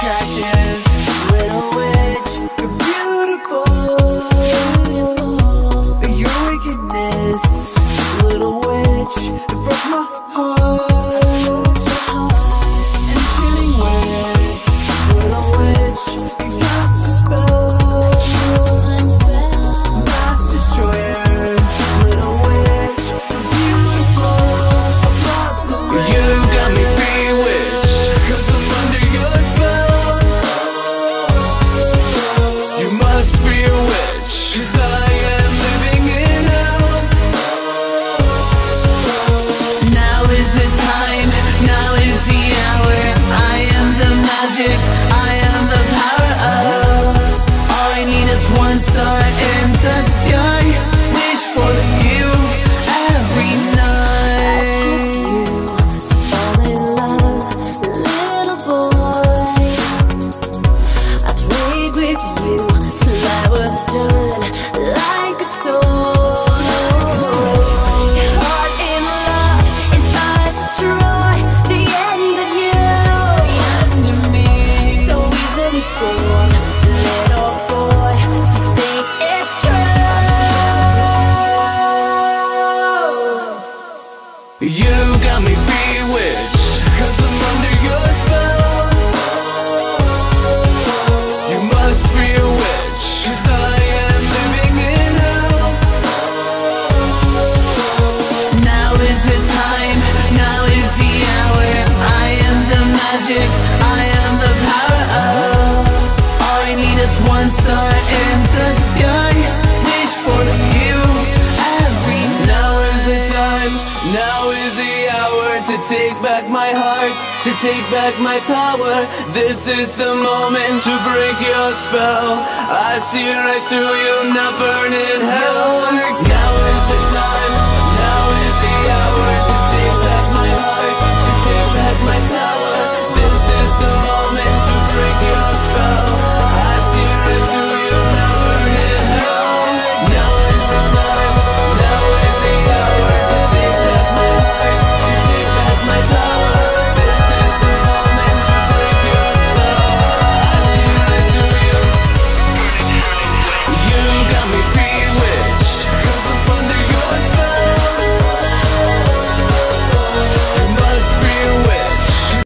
attractive I one star in the sky You got me bewitched Cause I'm under your spell. You must be a witch Cause I am living in hell. Now is the time, now is the hour. I am the magic, I am the power. All I need is one star in the sky now is the hour To take back my heart, to take back my power. This is the moment to break your spell. I see right through you, now burn in hell